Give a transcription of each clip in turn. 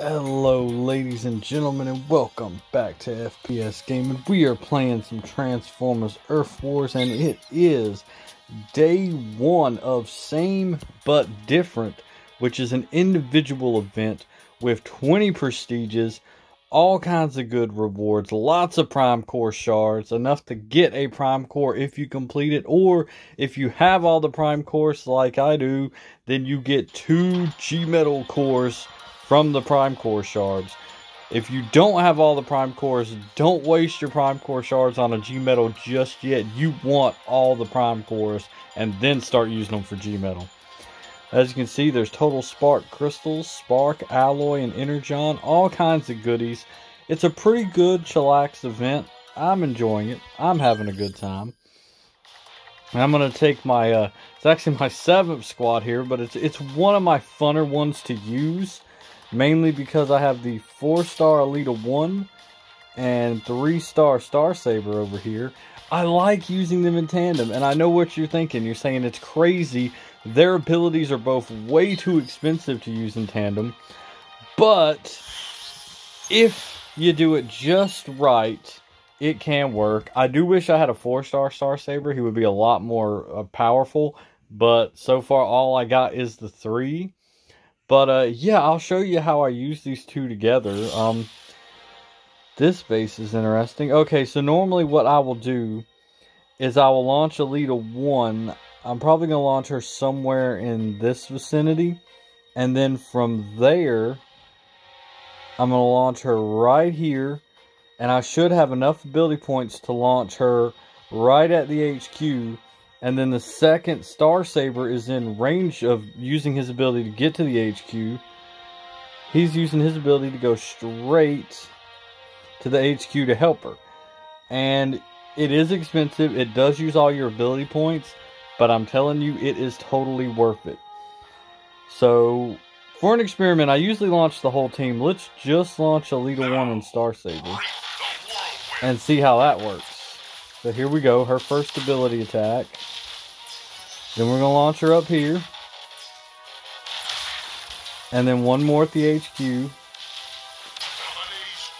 Hello, ladies and gentlemen, and welcome back to FPS Gaming. We are playing some Transformers Earth Wars, and it is day one of Same But Different, which is an individual event with 20 prestiges, all kinds of good rewards, lots of Prime Core shards, enough to get a Prime Core if you complete it, or if you have all the Prime Cores like I do, then you get two G Metal cores from the Prime Core shards. If you don't have all the Prime Cores, don't waste your Prime Core shards on a G Metal just yet. You want all the Prime Cores and then start using them for G Metal. As you can see, there's total Spark Crystals, Spark, Alloy, and Energon, all kinds of goodies. It's a pretty good chillax event. I'm enjoying it. I'm having a good time. And I'm to take my, uh, it's actually my seventh squad here, but it's, it's one of my funner ones to use mainly because I have the 4-star Elita 1 and 3-star Star Saber over here. I like using them in tandem, and I know what you're thinking. You're saying it's crazy. Their abilities are both way too expensive to use in tandem, but if you do it just right, it can work. I do wish I had a 4-star Star Saber. He would be a lot more uh, powerful, but so far all I got is the 3 but uh, yeah, I'll show you how I use these two together. Um, this base is interesting. Okay, so normally what I will do is I will launch Elita 1. I'm probably going to launch her somewhere in this vicinity. And then from there, I'm going to launch her right here. And I should have enough ability points to launch her right at the HQ and then the second Star Saber is in range of using his ability to get to the HQ. He's using his ability to go straight to the HQ to help her. And it is expensive. It does use all your ability points. But I'm telling you, it is totally worth it. So, for an experiment, I usually launch the whole team. Let's just launch Elita 1 and Star Saber. And see how that works. So here we go, her first ability attack. Then we're going to launch her up here. And then one more at the HQ.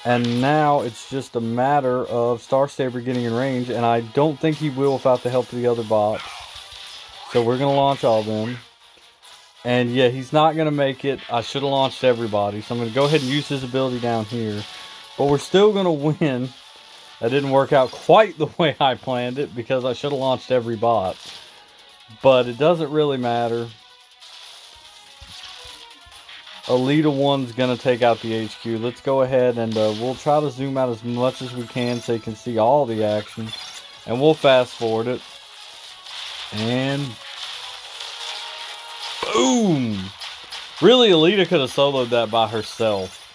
And now it's just a matter of Star Saber getting in range. And I don't think he will without the help of the other bots. So we're going to launch all them. And yeah, he's not going to make it. I should have launched everybody. So I'm going to go ahead and use his ability down here. But we're still going to win that didn't work out quite the way I planned it because I should have launched every bot. But it doesn't really matter. Elita 1's going to take out the HQ. Let's go ahead and uh, we'll try to zoom out as much as we can so you can see all the action. And we'll fast forward it. And boom! Really, Elita could have soloed that by herself.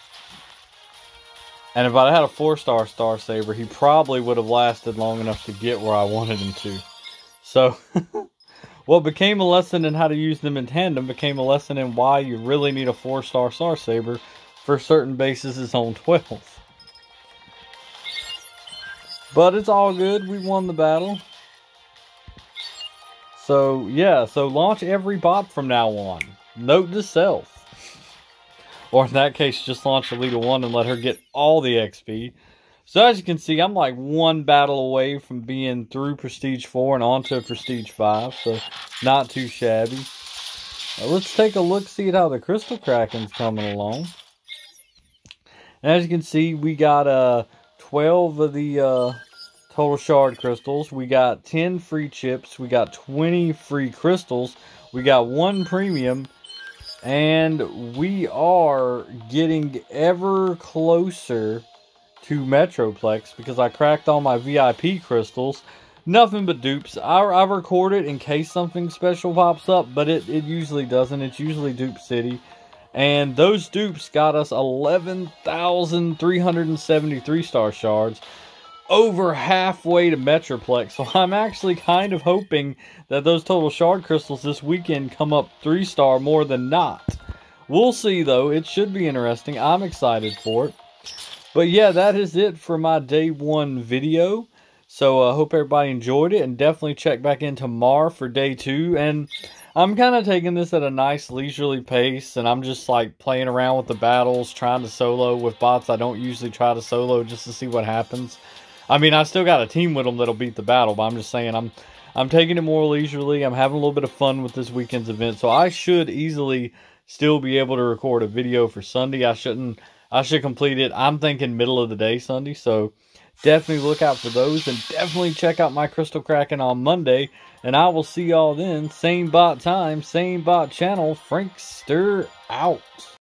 And if I had a four-star Star Saber, he probably would have lasted long enough to get where I wanted him to. So, what became a lesson in how to use them in tandem became a lesson in why you really need a four-star Star Saber for certain bases on 12. But it's all good. We won the battle. So, yeah. So, launch every bot from now on. Note to self. Or in that case, just launch Elita 1 and let her get all the XP. So as you can see, I'm like one battle away from being through Prestige 4 and onto Prestige 5. So not too shabby. Now let's take a look, see how the Crystal Kraken's coming along. as you can see, we got uh, 12 of the uh, total shard crystals. We got 10 free chips. We got 20 free crystals. We got one premium and we are getting ever closer to Metroplex because I cracked all my VIP crystals. Nothing but dupes. I, I record it in case something special pops up, but it, it usually doesn't. It's usually Dupe City. And those dupes got us 11,373 star shards over halfway to Metroplex. So I'm actually kind of hoping that those total shard crystals this weekend come up three star more than not. We'll see though. It should be interesting. I'm excited for it. But yeah, that is it for my day one video. So I uh, hope everybody enjoyed it and definitely check back in tomorrow for day two. And I'm kind of taking this at a nice leisurely pace, and I'm just like playing around with the battles, trying to solo with bots I don't usually try to solo just to see what happens. I mean, I still got a team with them that'll beat the battle, but I'm just saying I'm I'm taking it more leisurely. I'm having a little bit of fun with this weekend's event, so I should easily still be able to record a video for Sunday. I shouldn't. I should complete it. I'm thinking middle of the day Sunday, so definitely look out for those, and definitely check out my Crystal Kraken on Monday. And I will see y'all then. Same bot time, same bot channel. Frankster out.